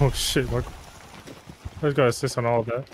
Oh shit, look. Those got assist on all of that.